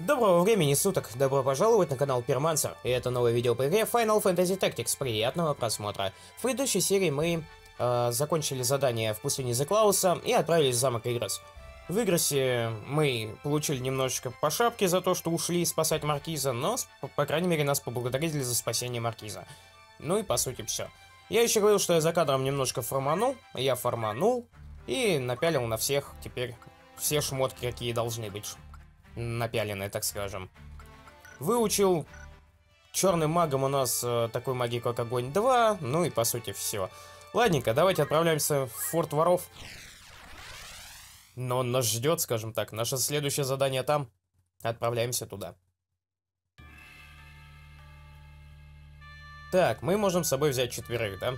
Доброго времени суток, добро пожаловать на канал Пермансер, и это новое видео по игре Final Fantasy Tactics, приятного просмотра. В предыдущей серии мы э, закончили задание в пустыне Зеклауса и отправились в замок Игрос. В Игросе мы получили немножечко по шапке за то, что ушли спасать Маркиза, но, по, крайней мере, нас поблагодарили за спасение Маркиза. Ну и по сути все. Я еще говорил, что я за кадром немножко форманул, я форманул и напялил на всех теперь все шмотки, какие должны быть напяленные, так скажем. Выучил черным магом у нас э, такой магии, как огонь 2, ну и по сути все. Ладненько, давайте отправляемся в форт воров. Но он нас ждет, скажем так. Наше следующее задание там. Отправляемся туда. Так, мы можем с собой взять четверых, да?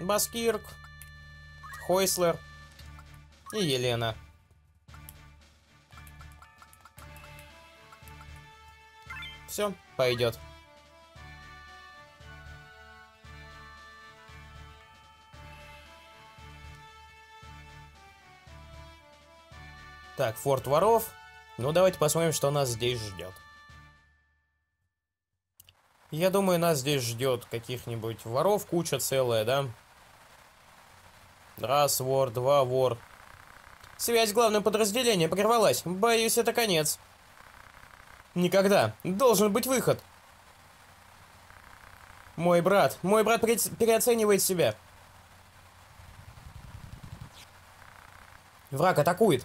Баскирк, Хойслер и Елена. Все, пойдет. Так, форт воров. Ну, давайте посмотрим, что нас здесь ждет. Я думаю, нас здесь ждет каких-нибудь воров куча целая, да? Раз вор, два вор. Связь главным подразделением прервалась. Боюсь, это конец. Никогда. Должен быть выход. Мой брат. Мой брат переоценивает себя. Враг атакует.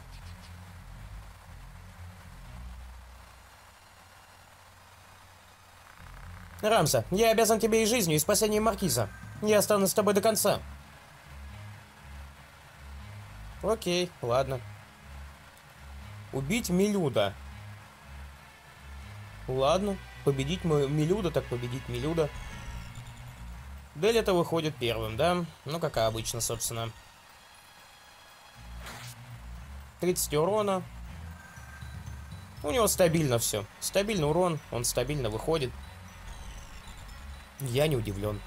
Рамса, я обязан тебе и жизнью, и спасением Маркиза. Я останусь с тобой до конца. Окей, ладно. Убить Милюда. Ладно, победить Милюда, так победить Милюда. Дель это выходит первым, да? Ну, как обычно, собственно. 30 урона. У него стабильно все. Стабильный урон, он стабильно выходит. Я не удивлен.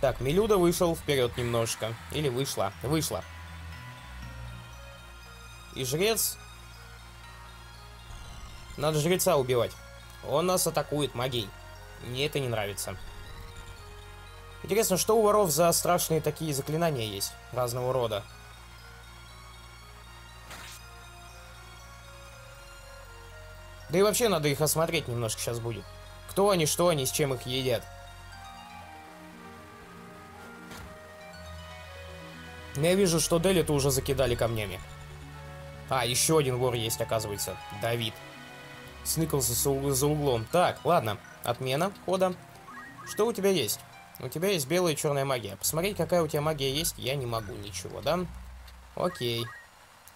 Так, Милюда вышел вперед немножко. Или вышла. Вышла. И жрец надо жреца убивать. Он нас атакует магией. Мне это не нравится. Интересно, что у воров за страшные такие заклинания есть? Разного рода. Да и вообще надо их осмотреть немножко сейчас будет. Кто они, что они, с чем их едят. Я вижу, что Делиту уже закидали камнями. А, еще один вор есть, оказывается. Давид сныкался за углом. Так, ладно, отмена хода. Что у тебя есть? У тебя есть белая и черная магия. Посмотреть, какая у тебя магия есть, я не могу ничего, да? Окей.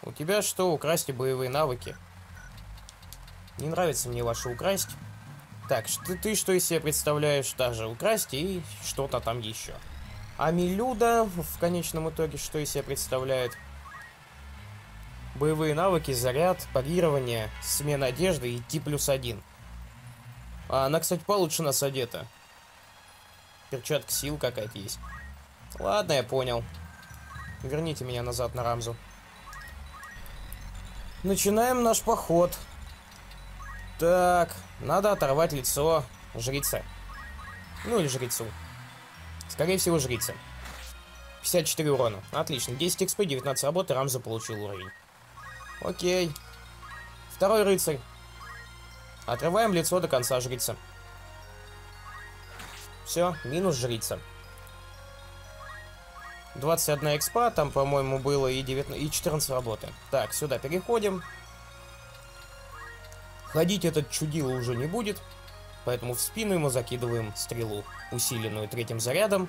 У тебя что, украсть боевые навыки? Не нравится мне ваше украсть. Так, что ты что из себя представляешь? Даже украсть и что-то там еще. А Милюда в конечном итоге что из себя представляет? Боевые навыки, заряд, парирование, смена одежды и Ти плюс один. А она, кстати, получше нас одета. Перчатка сил какая-то есть. Ладно, я понял. Верните меня назад на Рамзу. Начинаем наш поход. Так, надо оторвать лицо жрицы. Ну или жрецу. Скорее всего, жрица. 54 урона. Отлично. 10 XP, 19 работы, Рамза получил уровень. Окей. Второй рыцарь. Отрываем лицо до конца жрицы. Все, минус жрица. 21 экспа, там, по-моему, было и, 19, и 14 работы. Так, сюда переходим. Ходить этот чудило уже не будет, поэтому в спину ему закидываем стрелу, усиленную третьим зарядом.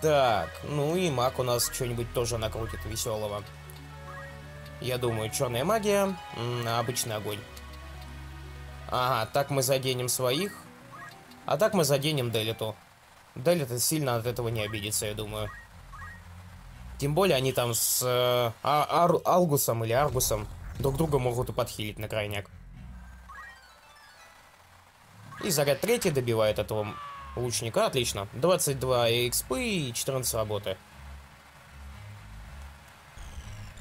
Так, ну и маг у нас что-нибудь тоже накрутит веселого. Я думаю, черная магия, обычный огонь. Ага, так мы заденем своих. А так мы заденем Делиту. Делита сильно от этого не обидится, я думаю. Тем более они там с э, а, Ар, Алгусом или Аргусом друг друга могут и подхилить на крайняк. И заряд третий добивает этого лучника. Отлично. 22 XP и 14 работы.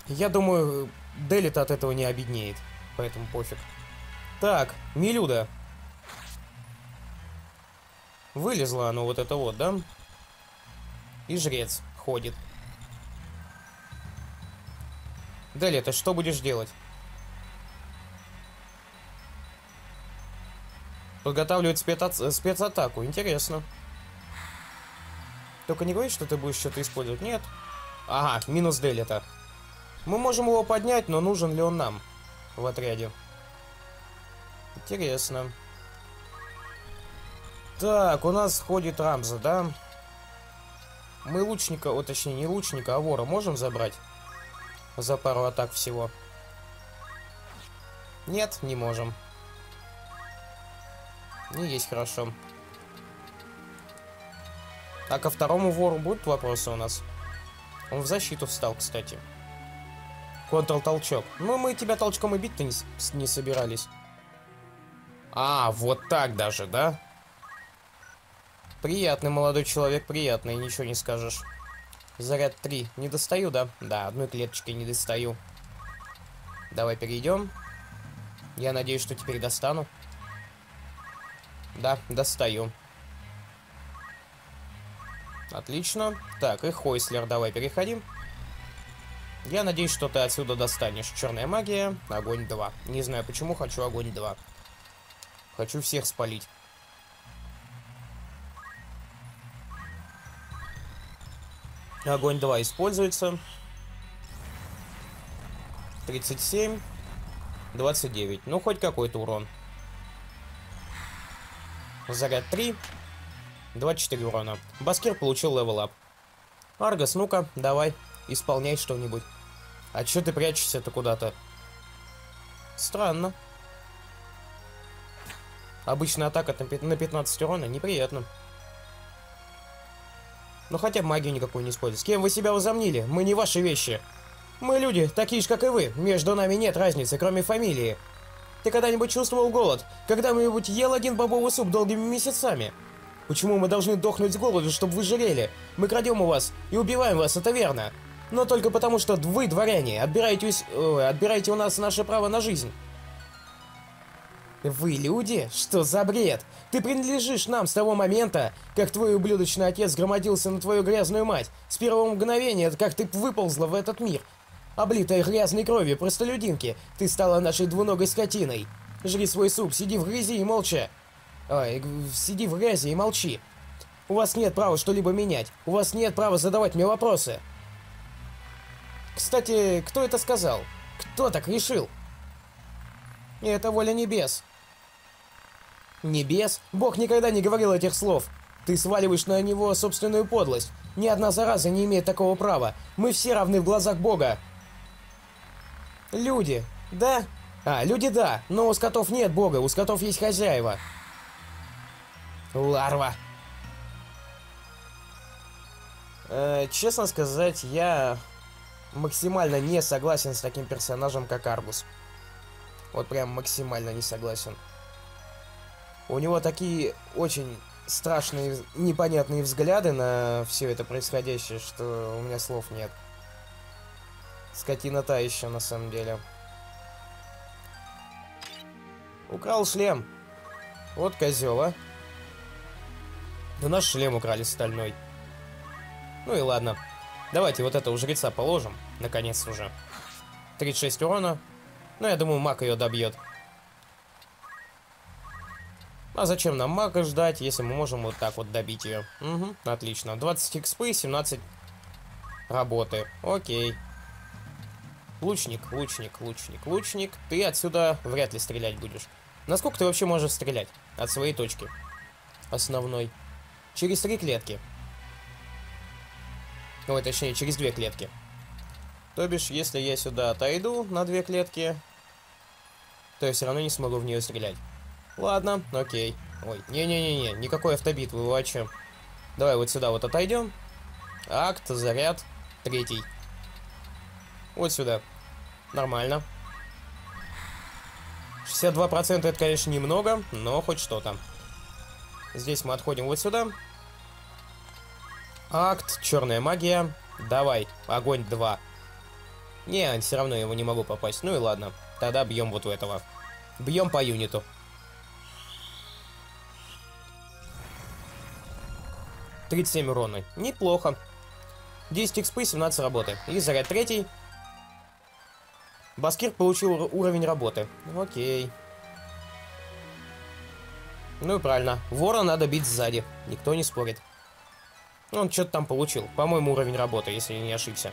Я думаю, Делит от этого не обеднеет. Поэтому пофиг. Так, Милюда. Вылезла оно вот это вот, да? И жрец ходит. Дели, ты что будешь делать? Подготавливать спецат... спецатаку. Интересно. Только не говори, что ты будешь что-то использовать. Нет. Ага, минус Делита. Мы можем его поднять, но нужен ли он нам в отряде? Интересно. Так, у нас ходит Рамза, да? Мы лучника, о, точнее, не лучника, а вора можем забрать? За пару атак всего. Нет, не можем. Не есть хорошо. А ко второму вору будут вопросы у нас? Он в защиту встал, кстати. Контрол-толчок. Ну, мы тебя толчком и бить-то не, не собирались. А, вот так даже, да? Приятный молодой человек, приятный, ничего не скажешь. Заряд 3. Не достаю, да? Да, одной клеточкой не достаю. Давай перейдем. Я надеюсь, что теперь достану. Да, достаю. Отлично. Так, и Хойслер, давай переходим. Я надеюсь, что ты отсюда достанешь. Черная магия, огонь 2. Не знаю, почему хочу огонь 2. Хочу всех спалить. Огонь 2 используется. 37. 29. Ну, хоть какой-то урон. Заряд 3. 24 урона. Баскир получил level up. Аргас, ну-ка, давай, исполняй что-нибудь. А чё ты прячешься-то куда-то? Странно. Обычная атака на 15 урона неприятно. Но хотя бы магию никакую не использовать. С кем вы себя возомнили? Мы не ваши вещи. Мы люди, такие же, как и вы. Между нами нет разницы, кроме фамилии. Ты когда-нибудь чувствовал голод? Когда-нибудь ел один бобовый суп долгими месяцами? Почему мы должны дохнуть с голоду, чтобы вы жалели? Мы крадем у вас и убиваем вас, это верно. Но только потому, что вы, дворяне, отбираете, э, отбираете у нас наше право на жизнь. Вы люди? Что за бред? Ты принадлежишь нам с того момента, как твой ублюдочный отец громодился на твою грязную мать. С первого мгновения, как ты выползла в этот мир. Облитая грязной кровью простолюдинки, ты стала нашей двуногой скотиной. Жри свой суп, сиди в грязи и молча. Ой, сиди в грязи и молчи. У вас нет права что-либо менять. У вас нет права задавать мне вопросы. Кстати, кто это сказал? Кто так решил? Это воля небес. Небес? Бог никогда не говорил этих слов. Ты сваливаешь на него собственную подлость. Ни одна зараза не имеет такого права. Мы все равны в глазах Бога. Люди. Да? А, люди да, но у скотов нет Бога, у скотов есть хозяева. Ларва. Э, честно сказать, я максимально не согласен с таким персонажем, как Арбус. Вот прям максимально не согласен. У него такие очень страшные, непонятные взгляды на все это происходящее, что у меня слов нет. Скотина та еще, на самом деле. Украл шлем. Вот козел, а. Да наш шлем украли стальной. Ну и ладно. Давайте вот этого жреца положим. Наконец уже. 36 урона. Ну, я думаю, маг ее добьет. А зачем нам мага ждать, если мы можем вот так вот добить ее? Угу, отлично. 20 экспы, 17 работы. Окей. Лучник, лучник, лучник, лучник. Ты отсюда вряд ли стрелять будешь. Насколько ты вообще можешь стрелять? От своей точки. Основной. Через три клетки. Ой, точнее, через две клетки. То бишь, если я сюда отойду на две клетки, то я все равно не смогу в нее стрелять. Ладно, окей. Ой, не-не-не-не, никакой автобитвы, чем? Давай вот сюда вот отойдем. Акт, заряд, третий. Вот сюда. Нормально. 62% это, конечно, немного, но хоть что-то. Здесь мы отходим вот сюда. Акт, черная магия. Давай, огонь 2. Не, все равно его не могу попасть. Ну и ладно. Тогда бьем вот у этого. Бьем по юниту. Тридцать семь урона. Неплохо. 10 экспы, 17 работы. И заряд третий. Баскир получил уровень работы. Окей. Ну и правильно. Вора надо бить сзади. Никто не спорит. Он что-то там получил. По-моему, уровень работы, если я не ошибся.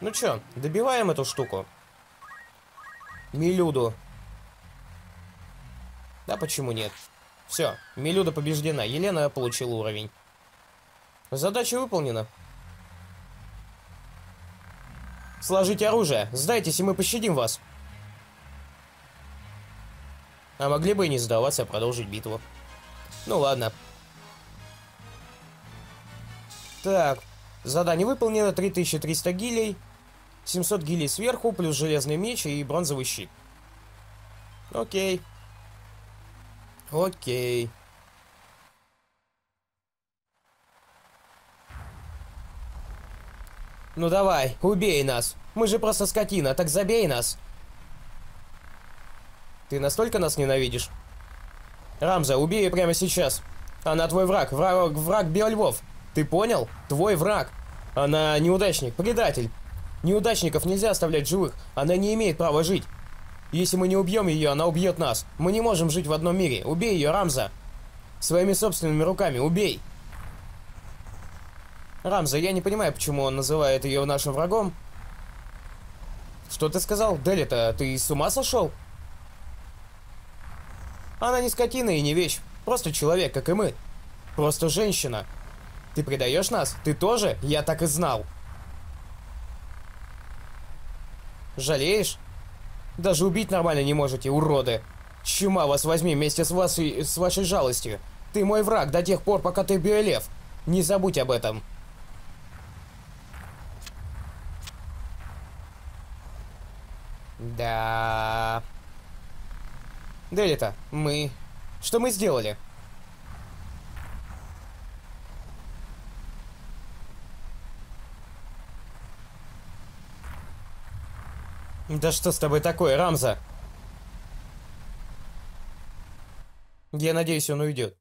Ну чё, добиваем эту штуку. Милюду. Да почему нет? Все, Милюда побеждена. Елена получила уровень. Задача выполнена. Сложите оружие. Сдайтесь, и мы пощадим вас. А могли бы и не сдаваться, а продолжить битву. Ну ладно. Так, задание выполнено. 3300 гилей. 700 гилей сверху, плюс железный меч и бронзовый щит. Окей. Окей. Ну давай, убей нас. Мы же просто скотина, так забей нас. Ты настолько нас ненавидишь? Рамза, убей ее прямо сейчас. Она твой враг, враг, враг Биольвов. Ты понял? Твой враг. Она неудачник, предатель. Неудачников нельзя оставлять живых. Она не имеет права жить. Если мы не убьем ее, она убьет нас. Мы не можем жить в одном мире. Убей ее, Рамза. Своими собственными руками. Убей. Рамза, я не понимаю, почему он называет ее нашим врагом. Что ты сказал? Делита, ты с ума сошел? Она не скотина и не вещь. Просто человек, как и мы. Просто женщина. Ты предаешь нас? Ты тоже? Я так и знал. Жалеешь? Даже убить нормально не можете, уроды. Чума вас возьми вместе с, вас и с вашей жалостью. Ты мой враг до тех пор, пока ты биолев. Не забудь об этом. Да. Делита, мы... Что мы сделали? Да что с тобой такое, Рамза? Я надеюсь, он уйдет.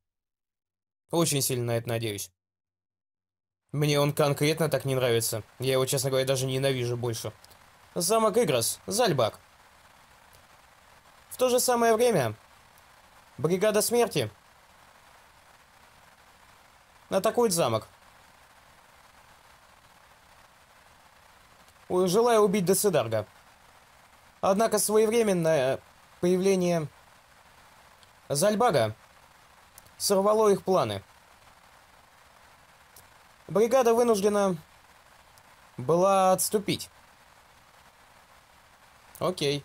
Очень сильно на это надеюсь. Мне он конкретно так не нравится. Я его, честно говоря, даже ненавижу больше. Замок Игрос, Зальбак. В то же самое время бригада смерти атакует замок. Желая убить Десидарга. Однако своевременное появление Зальбага сорвало их планы. Бригада вынуждена была отступить. Окей.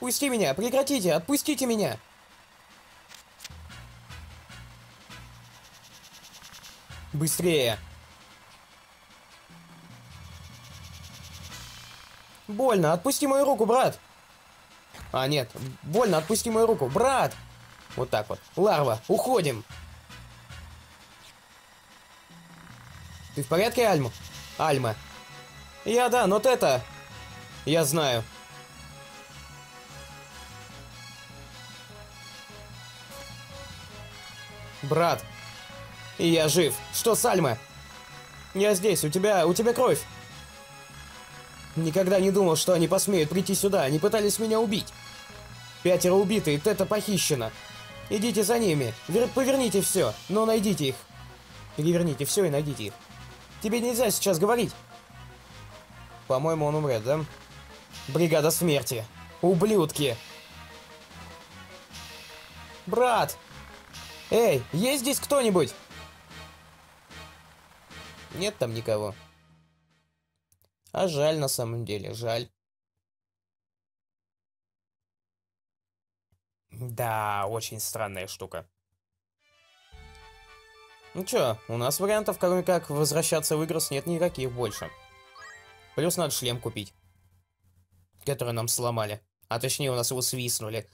Пусти меня! Прекратите! Отпустите меня! Быстрее! Больно! Отпусти мою руку, брат! А, нет. Больно! Отпусти мою руку! Брат! Вот так вот. Ларва! Уходим! Ты в порядке, Альма? Альма. Я да, но это... Я знаю. Брат. Я жив. Что с Альма? Я здесь, у тебя... у тебя кровь. Никогда не думал, что они посмеют прийти сюда. Они пытались меня убить. Пятеро убиты, Тета похищена. Идите за ними. Вер поверните все, но найдите их. Переверните все и найдите их. Тебе нельзя сейчас говорить. По-моему, он умрет, да? Бригада смерти. Ублюдки. Брат! Эй, есть здесь кто-нибудь? Нет там никого. А жаль на самом деле, жаль. Да, очень странная штука. Ну чё, у нас вариантов, кроме как возвращаться в игру, нет никаких больше. Плюс надо шлем купить. Который нам сломали. А точнее, у нас его свистнули.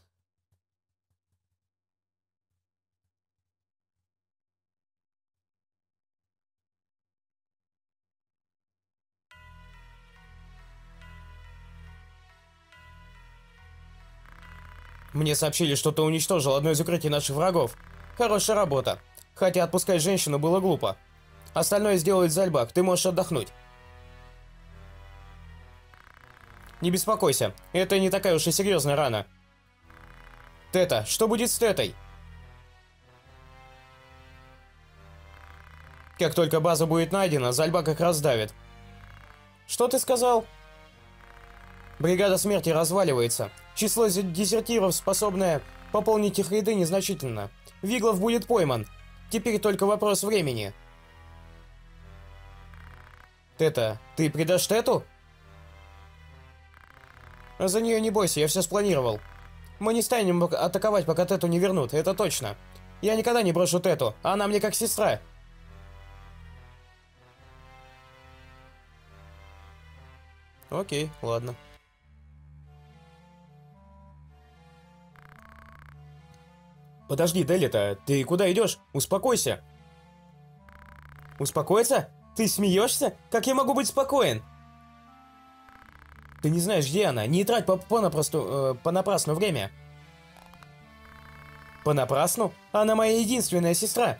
Мне сообщили, что ты уничтожил одно из укрытий наших врагов. Хорошая работа. Хотя отпускать женщину было глупо. Остальное сделает Зальбак, ты можешь отдохнуть. Не беспокойся, это не такая уж и серьезная рана. Тета, что будет с Тетой? Как только база будет найдена, Зальбак их раздавит. Что ты сказал? Бригада смерти разваливается. Число дезертиров, способное пополнить их ряды, незначительно. Виглов будет пойман. Теперь только вопрос времени. Тета, ты предашь Тету? За нее не бойся, я все спланировал. Мы не станем атаковать, пока Тету не вернут, это точно. Я никогда не брошу Тету, она мне как сестра. Окей, ладно. Подожди, Делита, ты куда идешь? Успокойся. Успокоиться? Ты смеешься? Как я могу быть спокоен? Ты не знаешь, где она. Не трать понапрасну, э, понапрасну время. Понапрасну? Она моя единственная сестра.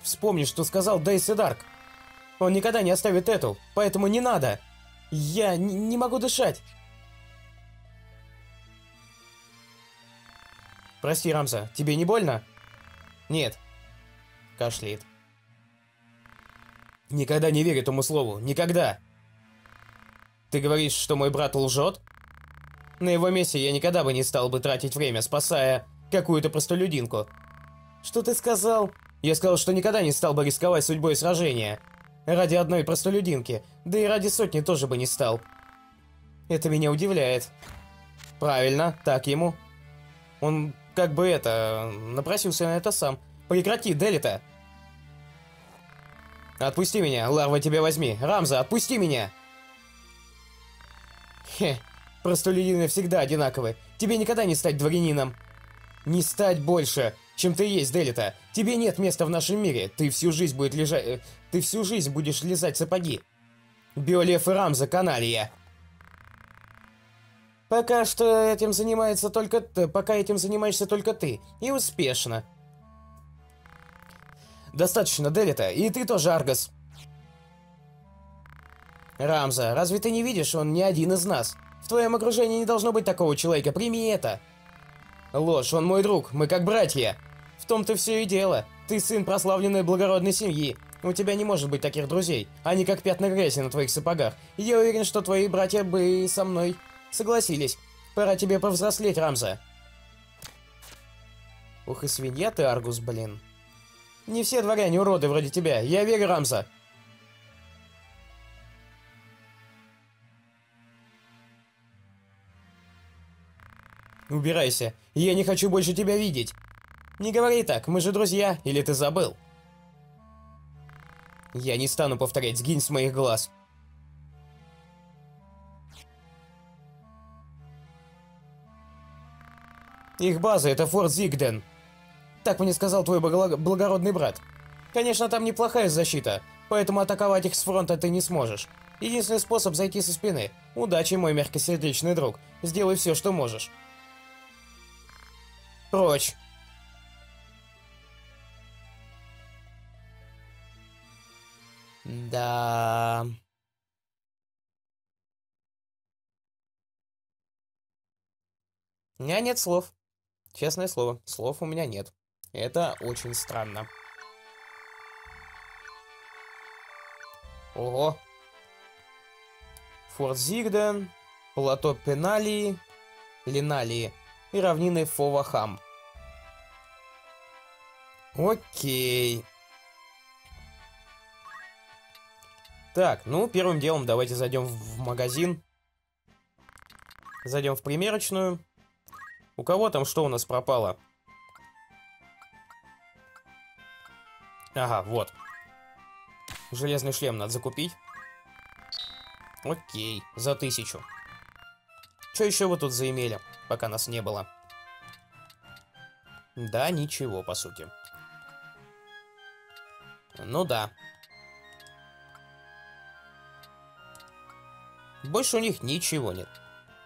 Вспомни, что сказал Дейси Дарк. Он никогда не оставит эту, поэтому не надо. Я не могу дышать. Прости, Рамса, тебе не больно? Нет. Кашляет. Никогда не верь этому слову. Никогда. Ты говоришь, что мой брат лжет? На его месте я никогда бы не стал бы тратить время, спасая какую-то простолюдинку. Что ты сказал? Я сказал, что никогда не стал бы рисковать судьбой сражения. Ради одной простолюдинки. Да и ради сотни тоже бы не стал. Это меня удивляет. Правильно, так ему. Он как бы это, напросился на это сам. Прекрати, Делита. Отпусти меня, Ларва тебя возьми. Рамза, отпусти меня. Хе, простолюдины всегда одинаковы. Тебе никогда не стать дворянином. Не стать больше, чем ты есть, Делита. Тебе нет места в нашем мире. Ты всю жизнь будет лежать... Э, ты всю жизнь будешь лизать сапоги. Биолев и Рамза, каналья. Пока что этим занимается только ты, пока этим занимаешься только ты. И успешно. Достаточно, Делита, и ты тоже, Аргас. Рамза, разве ты не видишь, он не один из нас? В твоем окружении не должно быть такого человека, прими это. Ложь, он мой друг, мы как братья. В том-то все и дело. Ты сын прославленной благородной семьи. У тебя не может быть таких друзей. Они как пятна грязи на твоих сапогах. я уверен, что твои братья бы со мной Согласились. Пора тебе повзрослеть, Рамза. Ух и свинья ты, Аргус, блин. Не все дворяне уроды вроде тебя. Я верю, Рамза. Убирайся. Я не хочу больше тебя видеть. Не говори так, мы же друзья, или ты забыл? Я не стану повторять, сгинь с моих глаз. Их база — это форт Зигден. Так мне сказал твой благородный брат. Конечно, там неплохая защита, поэтому атаковать их с фронта ты не сможешь. Единственный способ зайти со спины. Удачи, мой мягкосердечный друг. Сделай все, что можешь. Прочь. Да... У меня нет слов. Честное слово, слов у меня нет. Это очень странно. Ого. Форт Зигден, плато Пеналии, Линалии и равнины Фовахам. Окей. Так, ну, первым делом давайте зайдем в магазин. Зайдем в примерочную. У кого там что у нас пропало? Ага, вот. Железный шлем надо закупить. Окей, за тысячу. Что еще вы тут заимели, пока нас не было? Да, ничего, по сути. Ну да. Больше у них ничего нет.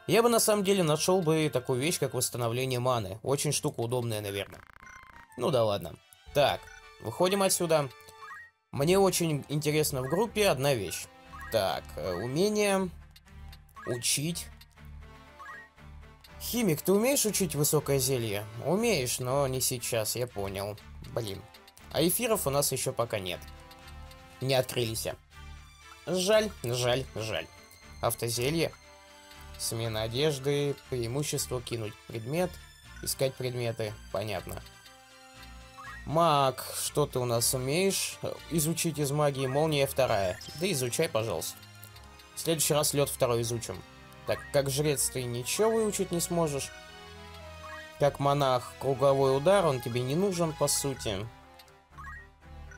Я бы на самом деле нашел бы такую вещь, как восстановление маны. Очень штука удобная, наверное. Ну да ладно. Так, выходим отсюда. Мне очень интересно в группе одна вещь. Так, э, умение учить. Химик, ты умеешь учить высокое зелье? Умеешь, но не сейчас, я понял. Блин. А эфиров у нас еще пока нет. Не открылись. Жаль, жаль, жаль. Автозелье. Смена одежды, преимущество кинуть предмет, искать предметы, понятно. Маг, что ты у нас умеешь? Изучить из магии молния вторая. Да изучай, пожалуйста. В следующий раз лед второй изучим. Так, как жрец ты ничего выучить не сможешь. Как монах, круговой удар, он тебе не нужен, по сути.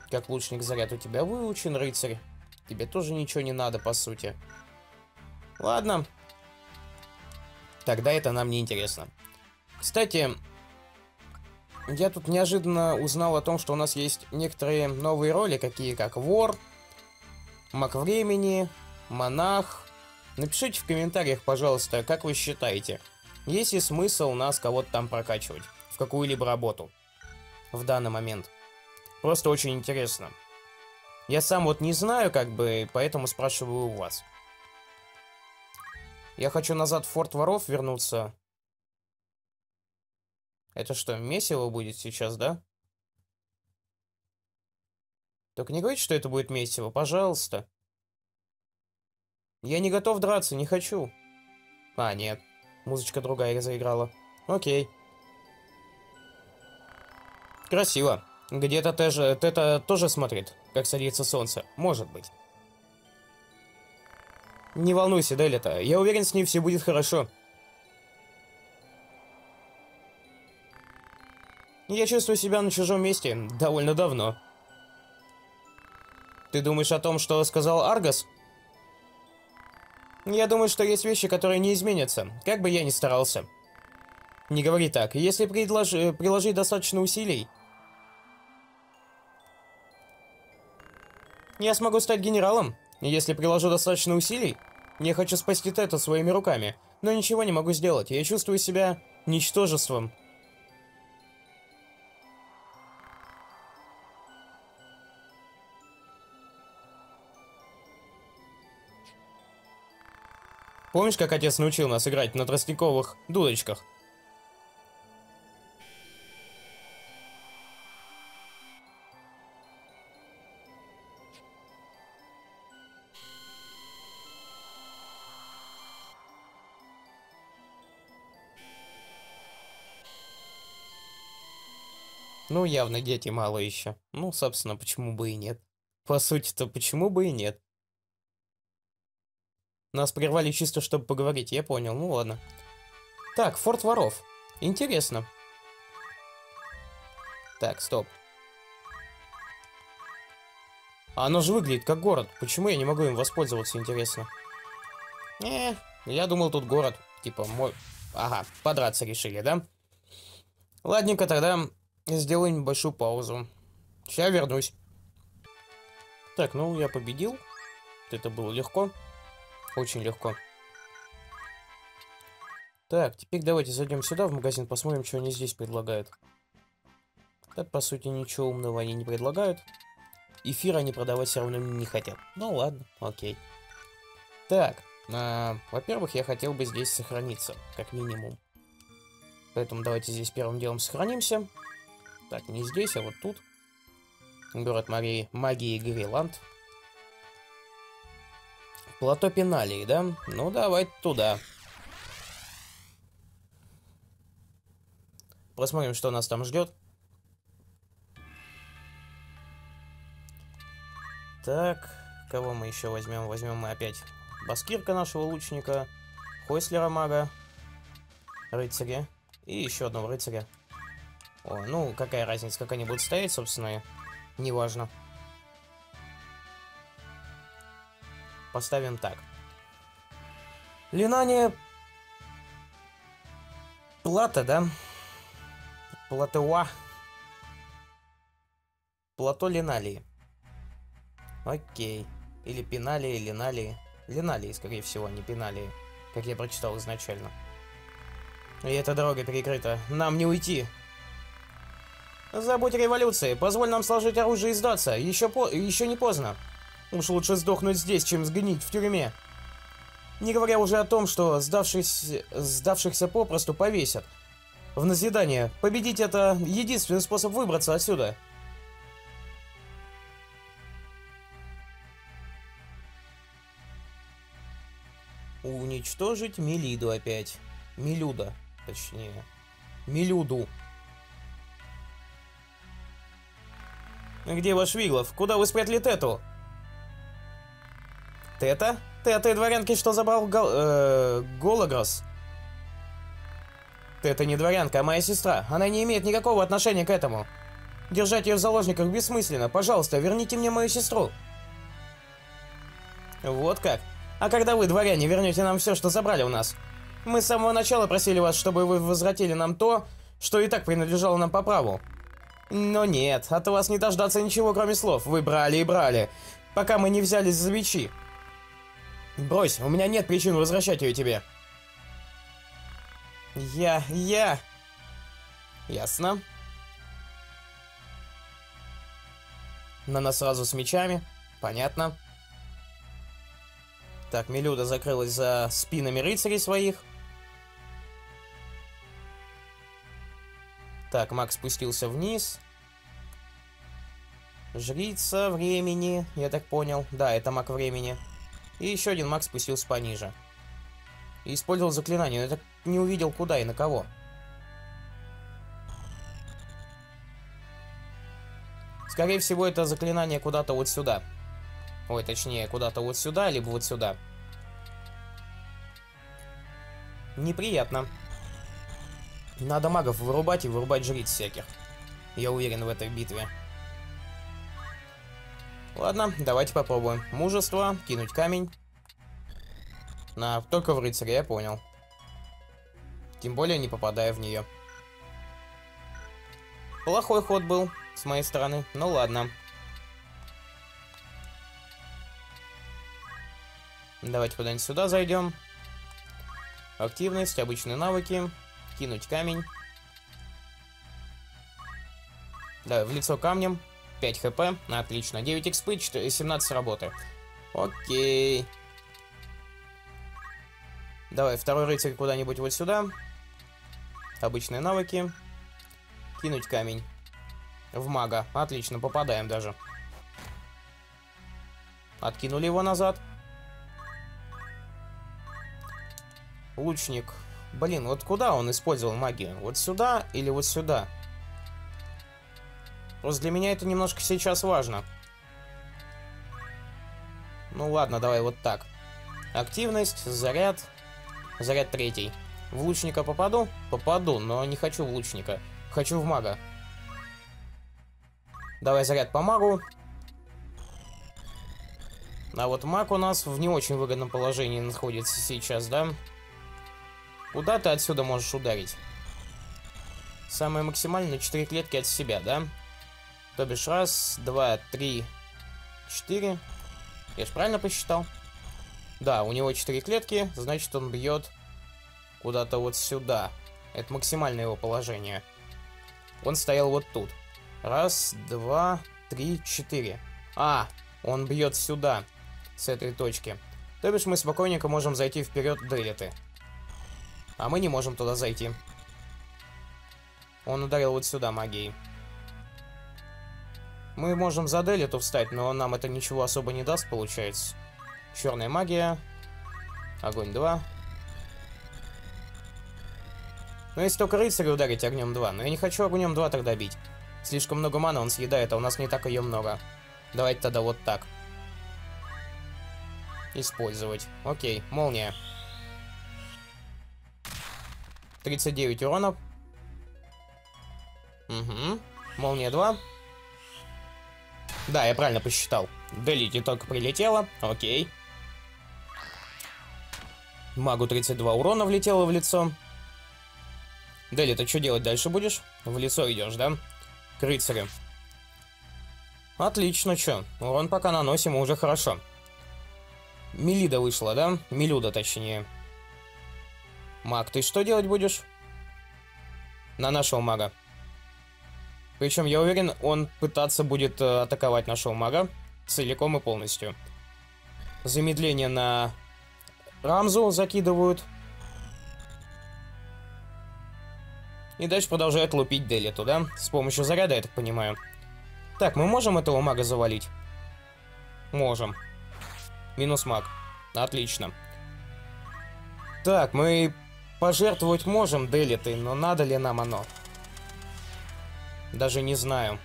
Как лучник заряд у тебя выучен, рыцарь. Тебе тоже ничего не надо, по сути. Ладно. Тогда это нам не интересно. Кстати, я тут неожиданно узнал о том, что у нас есть некоторые новые роли, какие как вор, маг времени, монах. Напишите в комментариях, пожалуйста, как вы считаете, есть ли смысл нас кого-то там прокачивать в какую-либо работу в данный момент. Просто очень интересно. Я сам вот не знаю, как бы, поэтому спрашиваю у вас. Я хочу назад в Форт Воров вернуться. Это что, месиво будет сейчас, да? Только не говорите, что это будет месиво, пожалуйста. Я не готов драться, не хочу. А, нет. Музычка другая заиграла. Окей. Красиво. Где-то тоже, это тоже смотрит, как садится солнце. Может быть. Не волнуйся, Делита. Я уверен, с ней все будет хорошо. Я чувствую себя на чужом месте довольно давно. Ты думаешь о том, что сказал Аргас? Я думаю, что есть вещи, которые не изменятся, как бы я ни старался. Не говори так. Если предлож... приложить достаточно усилий, я смогу стать генералом. Если приложу достаточно усилий, я хочу спасти Тета своими руками, но ничего не могу сделать. Я чувствую себя ничтожеством. Помнишь, как отец научил нас играть на тростниковых дудочках? Ну, явно дети мало еще. Ну, собственно, почему бы и нет. По сути-то, почему бы и нет. Нас прервали чисто, чтобы поговорить, я понял, ну ладно. Так, форт воров. Интересно. Так, стоп. Оно же выглядит как город. Почему я не могу им воспользоваться, интересно? Не, я думал, тут город. Типа, мой... Ага, подраться решили, да? Ладненько, тогда сделаю небольшую паузу. Сейчас вернусь. Так, ну, я победил. Это было легко. Очень легко. Так, теперь давайте зайдем сюда, в магазин, посмотрим, что они здесь предлагают. Так, по сути, ничего умного они не предлагают. Эфир они продавать все равно не хотят. Ну ладно, окей. Так, а, во-первых, я хотел бы здесь сохраниться, как минимум. Поэтому давайте здесь первым делом сохранимся. Так, не здесь, а вот тут. Город Марии, магии Гриланд. Плато Пеналии, да? Ну, давай туда. Посмотрим, что нас там ждет. Так, кого мы еще возьмем? Возьмем мы опять Баскирка нашего лучника, Хойслера мага, рыцаря и еще одного рыцаря. О, ну, какая разница, как они будут стоять, собственно, неважно. Поставим так. Линание... Плата, да? Платеуа. Плато Линалии. Окей. Или Пиналии, Линалии. Линалии, скорее всего, не Пиналии. как я прочитал изначально. И эта дорога перекрыта. Нам не уйти. Забудь о революции. Позволь нам сложить оружие и сдаться. Еще, по... Еще не поздно. Уж лучше сдохнуть здесь, чем сгнить в тюрьме. Не говоря уже о том, что сдавшись... сдавшихся попросту повесят. В назидание. Победить это единственный способ выбраться отсюда. Уничтожить Мелиду опять. Мелюда, точнее. Мелюду. Где ваш Виглов? Куда вы спрятали Тету? Тета? Тета и дворянки, что забрал Гол... Э, Гологрос? Тета не дворянка, а моя сестра. Она не имеет никакого отношения к этому. Держать ее в заложниках бессмысленно. Пожалуйста, верните мне мою сестру. Вот как. А когда вы, дворяне, вернете нам все, что забрали у нас? Мы с самого начала просили вас, чтобы вы возвратили нам то, что и так принадлежало нам по праву. Но нет, от вас не дождаться ничего, кроме слов. Вы брали и брали, пока мы не взялись за мечи. Брось, у меня нет причин возвращать ее тебе. Я, я... Ясно. На нас сразу с мечами. Понятно. Так, Мелюда закрылась за спинами рыцарей своих. Так, Макс спустился вниз. Жрица времени, я так понял. Да, это маг времени. И еще один маг спустился пониже. И использовал заклинание, но я так не увидел куда и на кого. Скорее всего, это заклинание куда-то вот сюда. Ой, точнее, куда-то вот сюда, либо вот сюда. Неприятно. Надо магов вырубать и вырубать жриц всяких. Я уверен в этой битве. Ладно, давайте попробуем. Мужество, кинуть камень. На, только в рыцаря, я понял. Тем более не попадая в нее. Плохой ход был с моей стороны. Ну ладно. Давайте куда-нибудь сюда зайдем. Активность, обычные навыки. Кинуть камень. Да, в лицо камнем. 5 хп. Отлично. 9 экспы, 17 работы. Окей. Давай, второй рыцарь куда-нибудь вот сюда. Обычные навыки. Кинуть камень. В мага. Отлично, попадаем даже. Откинули его назад. Лучник. Блин, вот куда он использовал магию? Вот сюда или вот сюда? Просто для меня это немножко сейчас важно. Ну ладно, давай вот так. Активность, заряд. Заряд третий. В лучника попаду? Попаду, но не хочу в лучника. Хочу в мага. Давай заряд по магу. А вот маг у нас в не очень выгодном положении находится сейчас, да? Куда ты отсюда можешь ударить? Самое максимальное 4 клетки от себя, да? То бишь раз, два, три, четыре. Я же правильно посчитал? Да, у него 4 клетки, значит он бьет куда-то вот сюда. Это максимальное его положение. Он стоял вот тут. Раз, два, три, четыре. А, он бьет сюда, с этой точки. То бишь мы спокойненько можем зайти вперед делиты. А мы не можем туда зайти. Он ударил вот сюда магией. Мы можем за делиту встать, но нам это ничего особо не даст, получается. Черная магия. Огонь 2. Ну, если только рыцаря ударить огнем 2. Но я не хочу огнем 2 тогда бить. Слишком много маны он съедает, а у нас не так ее много. Давайте тогда вот так. Использовать. Окей, молния. 39 урона. Угу. Молния 2. Да, я правильно посчитал. Делите только прилетело. Окей. Магу 32 урона влетело в лицо. Дели, ты что делать дальше будешь? В лицо идешь, да? К рыцарю. Отлично, чё. Урон пока наносим, уже хорошо. Мелида вышла, да? Мелюда, точнее. Маг, ты что делать будешь? На нашего мага. Причем, я уверен, он пытаться будет э, атаковать нашего мага целиком и полностью. Замедление на Рамзу закидывают. И дальше продолжают лупить Делиту, да? С помощью заряда, я так понимаю. Так, мы можем этого мага завалить? Можем. Минус маг. Отлично. Так, мы пожертвовать можем Делитой, но надо ли нам оно? Даже не знаю.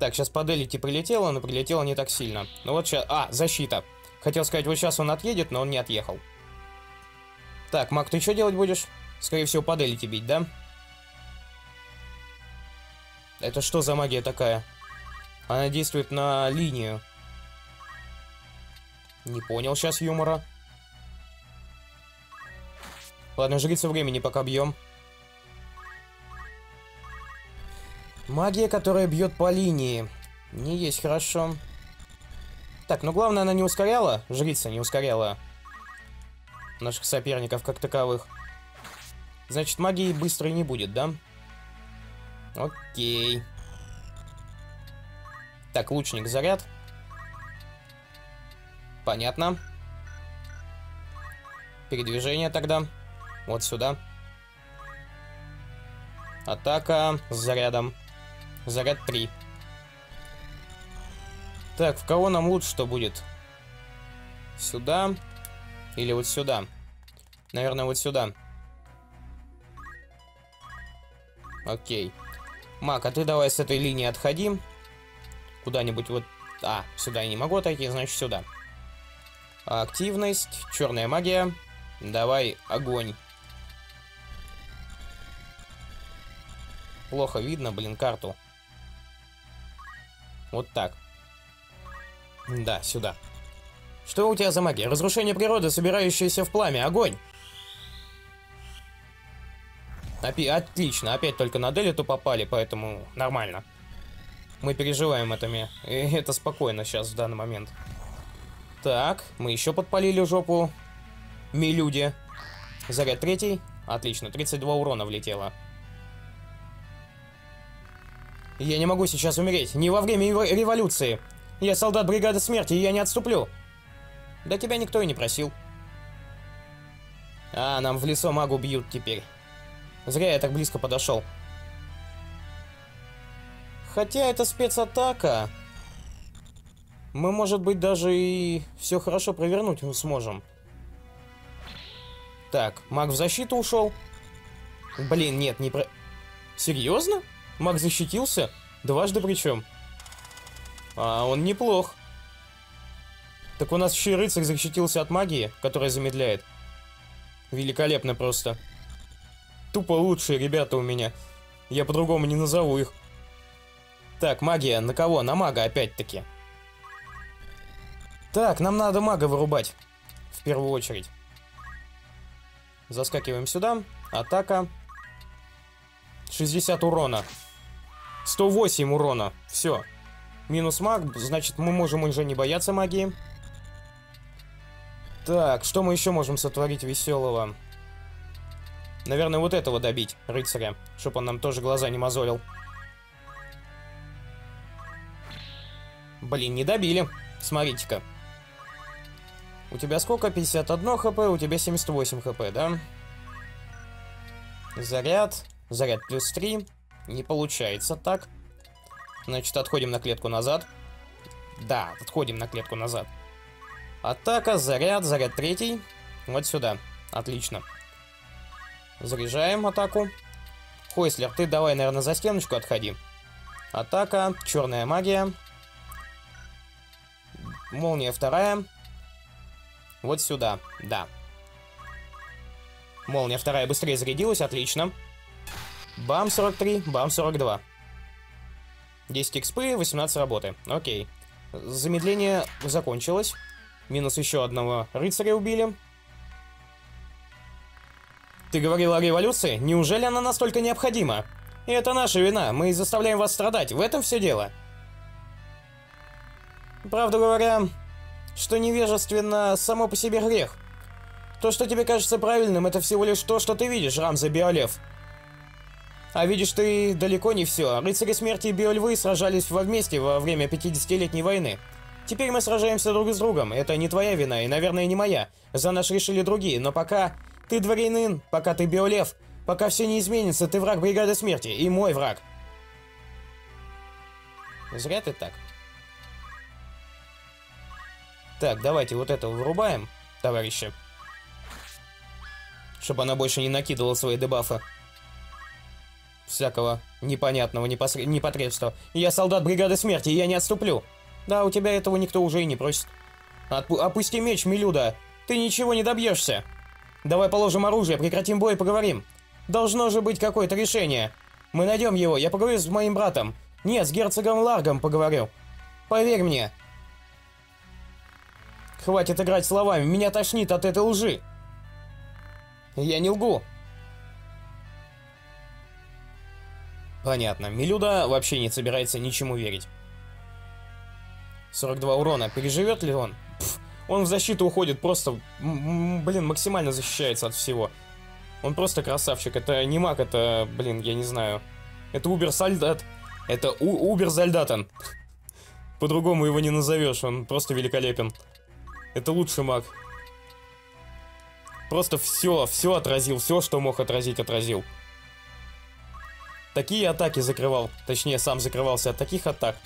Так, сейчас по Делите прилетело, но прилетело не так сильно. Ну вот сейчас... А, защита. Хотел сказать, вот сейчас он отъедет, но он не отъехал. Так, Мак, ты что делать будешь? Скорее всего, по Делите бить, да? Это что за магия такая? Она действует на линию. Не понял сейчас юмора. Ладно, жрица времени пока бьем. Магия, которая бьет по линии. Не есть хорошо. Так, ну главное, она не ускоряла. Жрица не ускоряла наших соперников как таковых. Значит, магии быстрой не будет, да? Окей. Так, лучник, заряд. Понятно. Передвижение тогда. Вот сюда. Атака с зарядом. Заряд 3. Так, в кого нам лучше что будет? Сюда. Или вот сюда. Наверное, вот сюда. Окей. Мак, а ты давай с этой линии отходи. Куда-нибудь вот... А, сюда я не могу отойти, значит сюда. Активность, черная магия. Давай огонь. Плохо видно, блин, карту. Вот так. Да, сюда. Что у тебя за магия? Разрушение природы, собирающееся в пламя. Огонь! Опи отлично, опять только на Делиту попали, поэтому нормально. Мы переживаем это, и это спокойно сейчас, в данный момент. Так, мы еще подпалили жопу. Милюди. Заряд третий. Отлично, 32 урона влетело. Я не могу сейчас умереть. Не во время революции. Я солдат бригады смерти, и я не отступлю. Да тебя никто и не просил. А, нам в лесу магу бьют теперь. Зря я так близко подошел. Хотя это спецатака. Мы, может быть, даже и все хорошо провернуть сможем. Так, маг в защиту ушел. Блин, нет, не про... Серьезно? Маг защитился? Дважды причем. А, он неплох. Так у нас еще и рыцарь защитился от магии, которая замедляет. Великолепно просто. Тупо лучшие ребята у меня. Я по-другому не назову их. Так, магия. На кого? На мага опять-таки. Так, нам надо мага вырубать. В первую очередь. Заскакиваем сюда. Атака. 60 урона. 108 урона. Все. Минус маг, значит, мы можем уже не бояться магии. Так, что мы еще можем сотворить веселого? Наверное, вот этого добить, рыцаря, чтобы он нам тоже глаза не мозолил. Блин, не добили. Смотрите-ка. У тебя сколько? 51 хп, у тебя 78 хп, да? Заряд. Заряд плюс 3. Не получается так. Значит, отходим на клетку назад. Да, отходим на клетку назад. Атака, заряд, заряд третий. Вот сюда. Отлично. Заряжаем атаку. Хойслер, ты давай, наверное, за стеночку отходи. Атака, черная магия. Молния вторая. Вот сюда, да. Молния вторая быстрее зарядилась, отлично. Бам 43, бам 42. 10 экспы, 18 работы. Окей. Замедление закончилось. Минус еще одного рыцаря убили. Ты говорил о революции? Неужели она настолько необходима? Это наша вина, мы заставляем вас страдать, в этом все дело. Правду говоря, что невежественно само по себе грех. То, что тебе кажется правильным, это всего лишь то, что ты видишь, Рамза Биолев. А видишь ты далеко не все. Рыцари смерти и биольвы сражались во вместе во время 50-летней войны. Теперь мы сражаемся друг с другом. Это не твоя вина и, наверное, не моя. За нас решили другие. Но пока ты дворянин, пока ты биолев, пока все не изменится, ты враг бригады смерти и мой враг. Зря ты так. Так, давайте вот это вырубаем, товарищи. Чтобы она больше не накидывала свои дебафы всякого непонятного непосред... непотребства. Я солдат бригады смерти, я не отступлю. Да, у тебя этого никто уже и не просит. Отпу... Опусти меч, Милюда. Ты ничего не добьешься. Давай положим оружие, прекратим бой и поговорим. Должно же быть какое-то решение. Мы найдем его, я поговорю с моим братом. Нет, с герцогом Ларгом поговорю. Поверь мне. Хватит играть словами, меня тошнит от этой лжи. Я не лгу. Понятно. Милюда вообще не собирается ничему верить. 42 урона. Переживет ли он? Пф, он в защиту уходит просто, блин, максимально защищается от всего. Он просто красавчик. Это не маг, это, блин, я не знаю. Это Убер-солдат. Это Убер-зальдатан. По-другому его не назовешь, он просто великолепен. Это лучший маг. Просто все, все отразил, все, что мог отразить, отразил. Такие атаки закрывал. Точнее, сам закрывался от таких атак.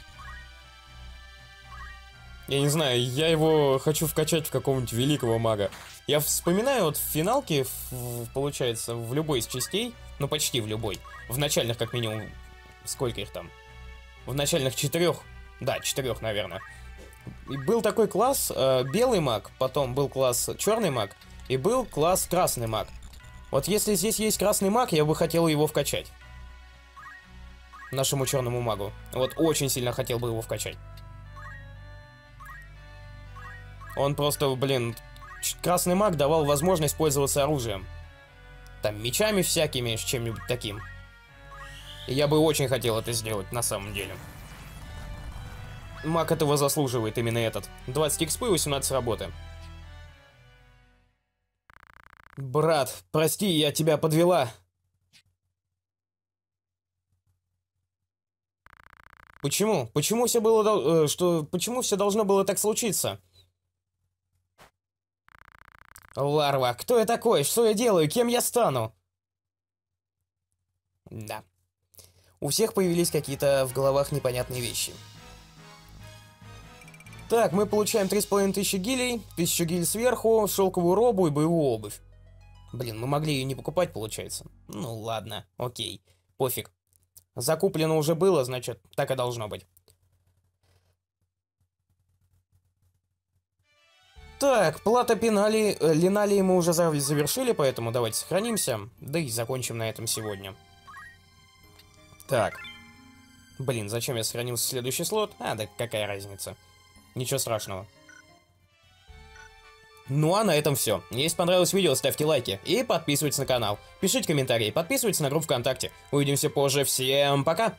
Я не знаю, я его хочу вкачать в какого-нибудь великого мага. Я вспоминаю вот в финалке, в, получается, в любой из частей, ну почти в любой, в начальных как минимум, сколько их там? В начальных четырех, да, четырех, наверное. И был такой класс э, белый маг, потом был класс черный маг, и был класс красный маг. Вот если здесь есть красный маг, я бы хотел его вкачать нашему черному магу. Вот очень сильно хотел бы его вкачать. Он просто, блин, красный маг давал возможность пользоваться оружием. Там мечами всякими, чем-нибудь таким. И я бы очень хотел это сделать, на самом деле. Маг этого заслуживает, именно этот. 20 экспы и 18 работы. Брат, прости, я тебя подвела. Почему? Почему все было... Э, что... Почему все должно было так случиться? Ларва, кто я такой? Что я делаю? Кем я стану? Да. У всех появились какие-то в головах непонятные вещи. Так, мы получаем 3500 гилей, 1000 гиль сверху, шелковую робу и боевую обувь. Блин, мы могли ее не покупать, получается. Ну ладно, окей, пофиг. Закуплено уже было, значит, так и должно быть. Так, плата пенали, э, линалии мы уже завершили, поэтому давайте сохранимся. Да и закончим на этом сегодня. Так. Блин, зачем я сохранился в следующий слот? А, да какая разница. Ничего страшного. Ну а на этом все. Если понравилось видео, ставьте лайки и подписывайтесь на канал. Пишите комментарии, подписывайтесь на группу ВКонтакте. Увидимся позже. Всем пока!